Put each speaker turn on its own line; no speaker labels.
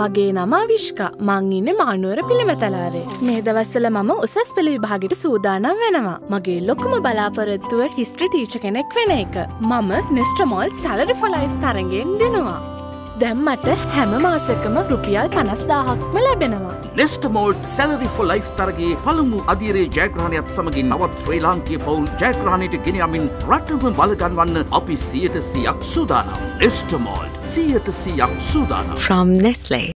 මගේ නම විශ්කා මං ඉන්න මානුවර පිළිමතලාරේ. මේ දවස්වල මම උසස් පෙළ විභාගට සූදානම් වෙනවා. මගේ ලොකුම බලාපොරොත්තුව හිස්ට්‍රි ටීච කෙනෙක් වෙන එක. මම නිස්ට්‍රමෝල් සැලරි ෆොලයි් තරගෙන් දෙනවා. දැම්මට හැම මාසකම රුපියල් පනස්දාහක්ම ලැබෙනවා.
නෙස්ටමෝල්ඩ් සැලරි ෆො ලයිෆ් තරගේ පළමු අදිරේ ජයග්‍රහණයක් සමගින් නවත් ශ්‍රී ලාංකීය පවුල් ජයග්‍රහණයට ගෙනයමින් රටම බලගන්වන්න අපි සියයට සියක් සූදානම්. නෙස්ටමෝල්ඩ් සියයට සියක් සූදානම්.
From Nestle.